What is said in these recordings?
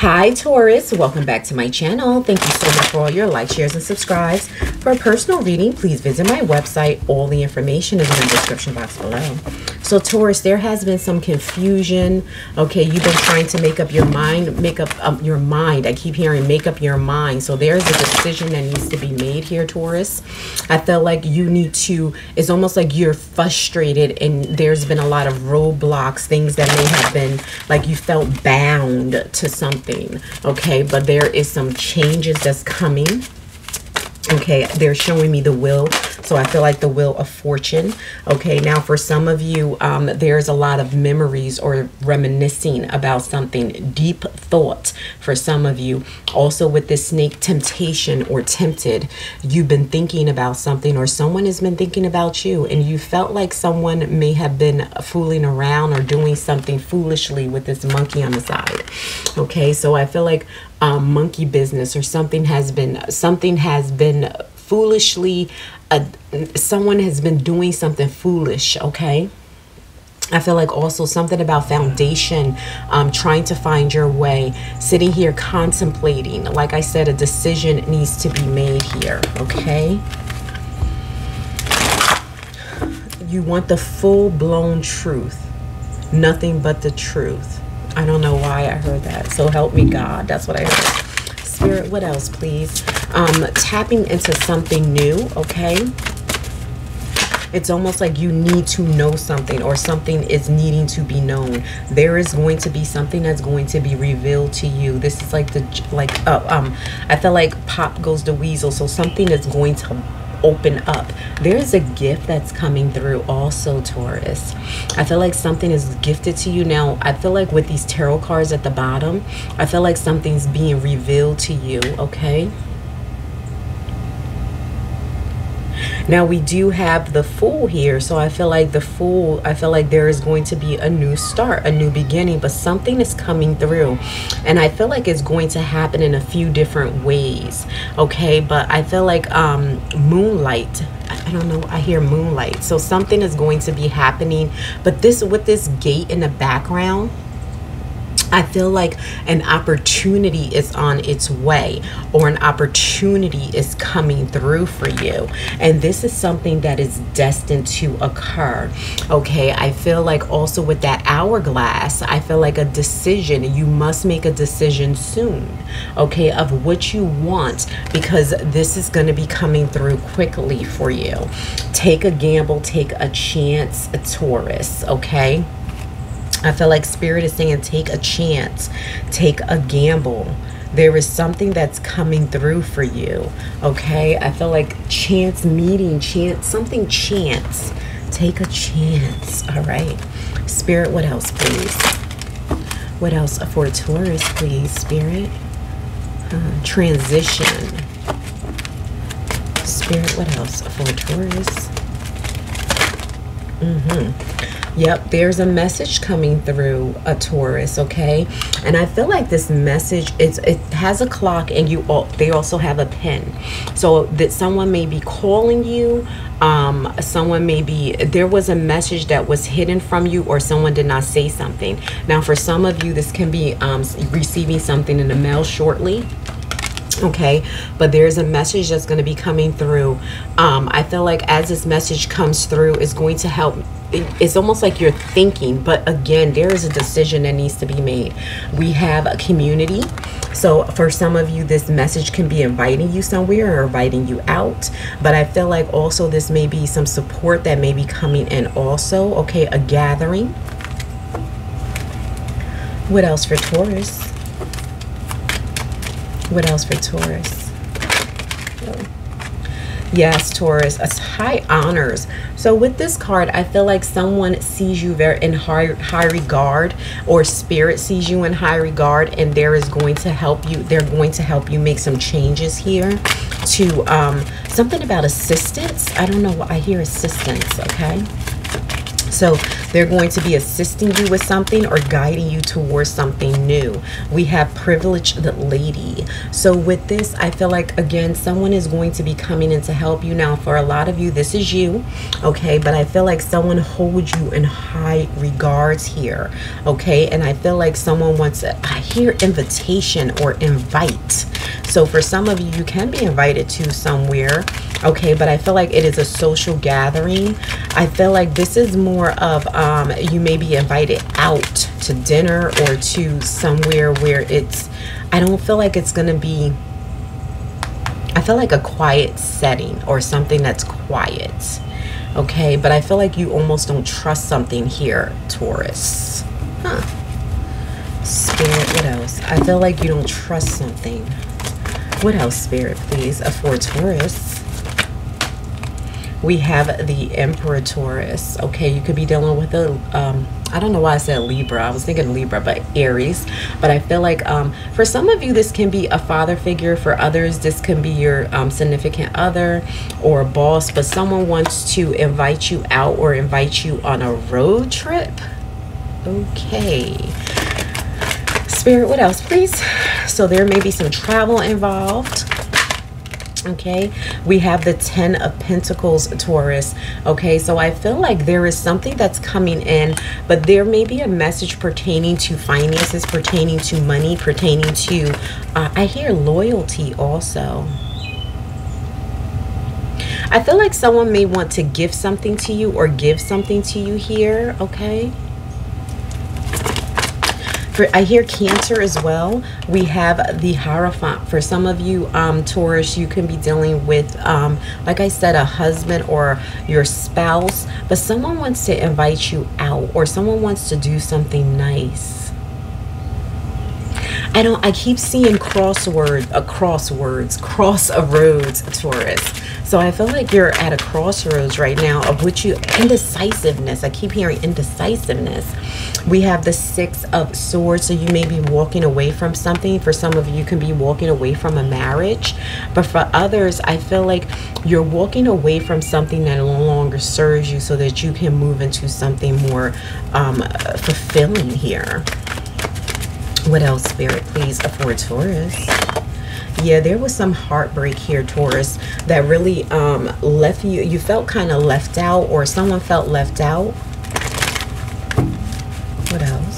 Hi Taurus, welcome back to my channel. Thank you so much for all your likes, shares, and subscribes. For a personal reading, please visit my website. All the information is in the description box below. So Taurus, there has been some confusion. Okay, you've been trying to make up your mind, make up um, your mind. I keep hearing make up your mind. So there's a decision that needs to be made here, Taurus. I feel like you need to, it's almost like you're frustrated and there's been a lot of roadblocks, things that may have been like you felt bound to something. Okay, but there is some changes that's coming okay they're showing me the wheel so i feel like the wheel of fortune. Okay now for some of you um, there's a lot of memories or reminiscing about something deep thought for some of you. Also with this snake temptation or tempted you've been thinking about something or someone has been thinking about you and you felt like someone may have been fooling around or doing something foolishly with this monkey on the side. Okay so i feel like um, monkey business or something has been something has been foolishly uh, someone has been doing something foolish okay I feel like also something about foundation, um, trying to find your way, sitting here contemplating. Like I said, a decision needs to be made here, okay? You want the full blown truth, nothing but the truth. I don't know why I heard that. So help me God. That's what I heard. Spirit, what else, please? Um, tapping into something new, okay? It's almost like you need to know something or something is needing to be known. There is going to be something that's going to be revealed to you. This is like the, like, uh, um, I feel like pop goes the weasel. So something is going to open up. There's a gift that's coming through also, Taurus. I feel like something is gifted to you now. I feel like with these tarot cards at the bottom, I feel like something's being revealed to you, okay? Now we do have the Fool here, so I feel like the Fool, I feel like there is going to be a new start, a new beginning, but something is coming through. And I feel like it's going to happen in a few different ways, okay? But I feel like um, Moonlight, I don't know, I hear Moonlight. So something is going to be happening, but this with this gate in the background, I feel like an opportunity is on its way or an opportunity is coming through for you. And this is something that is destined to occur. Okay. I feel like also with that hourglass, I feel like a decision, you must make a decision soon. Okay. Of what you want because this is going to be coming through quickly for you. Take a gamble, take a chance, a Taurus. Okay. I feel like Spirit is saying take a chance, take a gamble. There is something that's coming through for you. Okay. I feel like chance meeting, chance, something chance. Take a chance. All right. Spirit, what else, please? What else for Taurus, please, Spirit? Uh, transition. Spirit, what else for Taurus? Mm-hmm. Yep, there's a message coming through a Taurus, okay? And I feel like this message is it has a clock and you all they also have a pen. So that someone may be calling you, um someone may be there was a message that was hidden from you or someone did not say something. Now for some of you this can be um receiving something in the mail shortly okay but there's a message that's going to be coming through. Um i feel like as this message comes through it's going to help it's almost like you're thinking but again there is a decision that needs to be made. We have a community so for some of you this message can be inviting you somewhere or inviting you out but i feel like also this may be some support that may be coming in also okay a gathering. What else for taurus what else for taurus Yes, Taurus, high honors. So with this card, I feel like someone sees you very in high, high regard or spirit sees you in high regard and there is going to help you. They're going to help you make some changes here to um, something about assistance. I don't know. I hear assistance. Okay. So They're going to be assisting you with something or guiding you towards something new. We have privileged lady. So with this, I feel like, again, someone is going to be coming in to help you. Now, for a lot of you, this is you, okay? But I feel like someone holds you in high regards here, okay? And I feel like someone wants to, I hear invitation or invite. So for some of you, you can be invited to somewhere, okay? But I feel like it is a social gathering. I feel like this is more of um, you may be invited out to dinner or to somewhere where it's, I don't feel like it's to be, I feel like a quiet setting or something that's quiet. Okay, but I feel like you almost don't trust something here, Taurus. Huh. Spirit, what else? I feel like you don't trust something. What else, Spirit, please? For Taurus we have the Emperor Taurus. Okay, you could be dealing with a, um, I don't know why I said Libra. I was thinking Libra, but Aries. But I feel like um, for some of you, this can be a father figure. For others, this can be your um, significant other or a boss. But someone wants to invite you out or invite you on a road trip. Okay. Spirit, what else, please? So there may be some travel involved okay? We have the ten of pentacles taurus. Okay? So i feel like there is something that's coming in but there may be a message pertaining to finances pertaining to money pertaining to uh, i hear loyalty also. I feel like someone may want to give something to you or give something to you here, okay? For, I hear Cancer as well. We have the Hierophant. For some of you, um, Taurus, you can be dealing with, um, like I said, a husband or your spouse. But someone wants to invite you out or someone wants to do something nice. I don't I keep seeing crossword uh, crosswords cross roads Taurus so I feel like you're at a crossroads right now of which you indecisiveness. I keep hearing indecisiveness. We have the six of swords so you may be walking away from something. For some of you can be walking away from a marriage. But for others I feel like you're walking away from something that no longer serves you so that you can move into something more um, fulfilling here. What else, Spirit, please, for Taurus? Yeah, there was some heartbreak here, Taurus, that really um, left you, you felt kind of left out or someone felt left out. What else?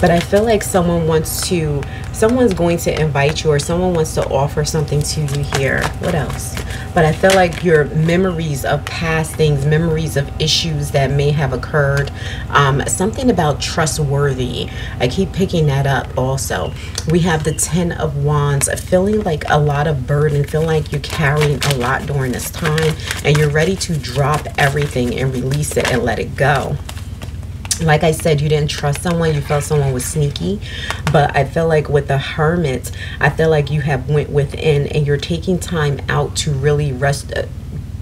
But I feel like someone wants to, someone's going to invite you or someone wants to offer something to you here. What else? but I feel like your memories of past things, memories of issues that may have occurred, um, something about trustworthy. I keep picking that up also. We have the Ten of Wands, feeling like a lot of burden, feeling like you're carrying a lot during this time and you're ready to drop everything and release it and let it go like I said, you didn't trust someone. You felt someone was sneaky. But I feel like with the hermit, I feel like you have went within and you're taking time out to really rest uh,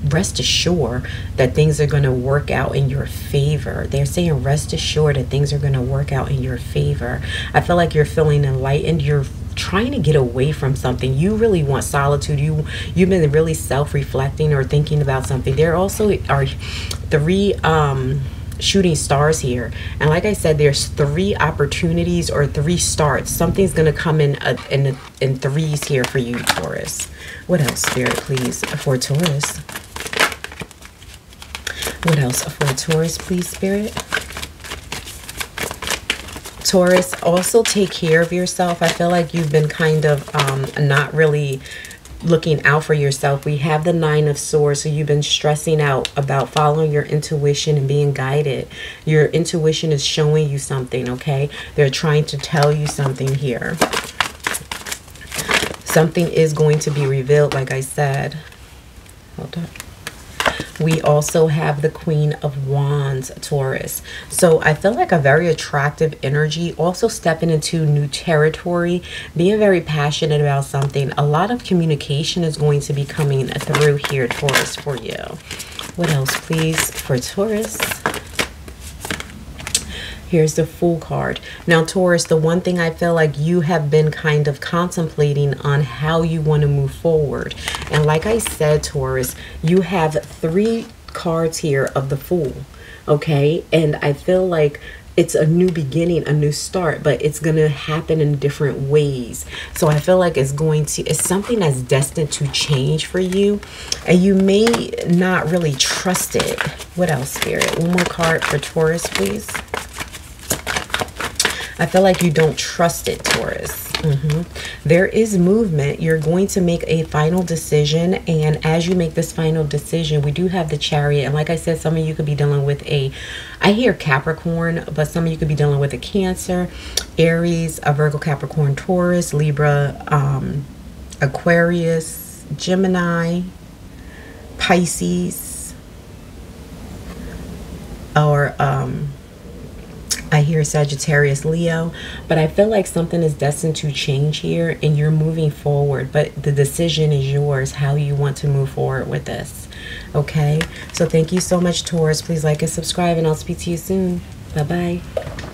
rest assured that things are going to work out in your favor. They're saying rest assured that things are going to work out in your favor. I feel like you're feeling enlightened. You're trying to get away from something you really want solitude you you've been really self-reflecting or thinking about something there also are three um shooting stars here. And like i said there's three opportunities or three starts. Something's going to come in a, in in threes here for you taurus what else spirit please for taurus? What else for taurus please spirit? Taurus also take care of yourself. I feel like you've been kind of um not really looking out for yourself. We have the Nine of Swords, so you've been stressing out about following your intuition and being guided. Your intuition is showing you something, okay? They're trying to tell you something here. Something is going to be revealed, like I said. Hold on we also have the Queen of Wands, Taurus. So I feel like a very attractive energy, also stepping into new territory, being very passionate about something. A lot of communication is going to be coming through here, Taurus, for you. What else, please, for Taurus? Here's the Fool card. Now, Taurus, the one thing I feel like you have been kind of contemplating on how you want to move forward. And like I said, Taurus, you have three cards here of the Fool. Okay, and I feel like it's a new beginning, a new start, but it's going to happen in different ways. So I feel like it's going to, it's something that's destined to change for you. And you may not really trust it. What else, Spirit? One more card for Taurus, please. I feel like you don't trust it, Taurus. Mm-hmm. There is movement. You're going to make a final decision. And as you make this final decision, we do have the chariot. And like I said, some of you could be dealing with a, I hear Capricorn, but some of you could be dealing with a Cancer, Aries, a Virgo, Capricorn, Taurus, Libra, um, Aquarius, Gemini, Pisces, or um, I hear Sagittarius Leo, but I feel like something is destined to change here and you're moving forward, but the decision is yours how you want to move forward with this. Okay? So thank you so much, Taurus. Please like and subscribe, and I'll speak to you soon. Bye bye.